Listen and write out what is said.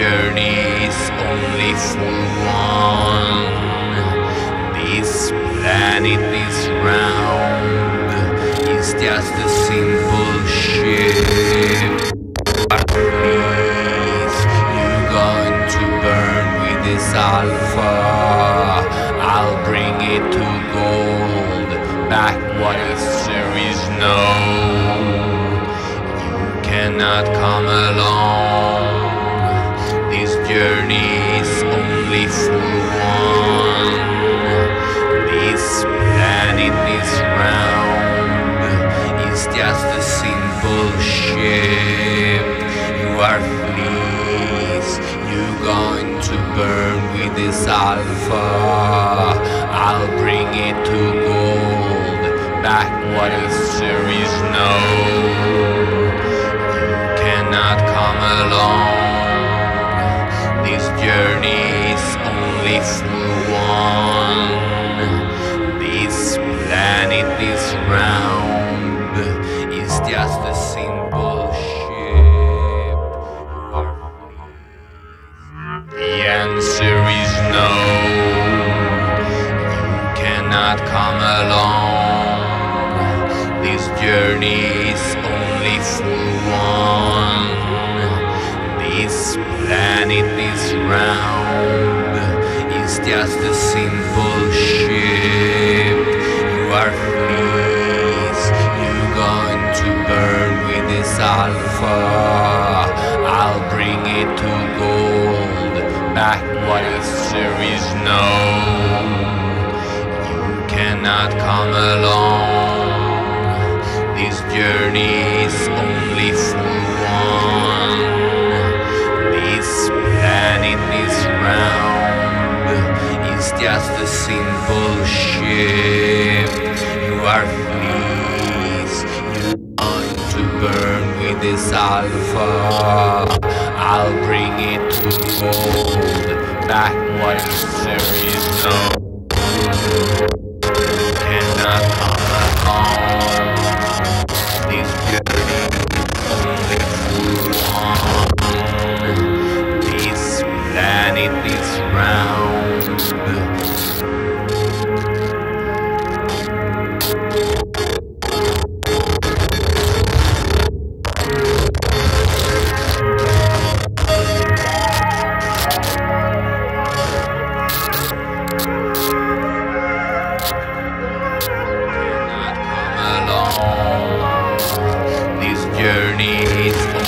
journey is only for one. This planet is round. It's just a simple ship. But please, you're going to burn with the sulfur. I'll bring it to gold. Back what is there is no. You cannot come along. This journey is only for one. This planet is round. It's just a simple ship. You are fleas. You're going to burn with the sulfur. I'll bring it to gold. Back what is is no. You cannot come along. This journey is only for one. This planet is round. It's just a simple ship. The answer is no. You cannot come along. This journey just a simple ship. You are fleas. You're going to burn with the sulfur. I'll bring it to gold. Back what is there is no. You cannot come along. This journey is only for ship. You are fleas. You're going to burn with the sulfur. I'll bring it to gold. Back what there is no.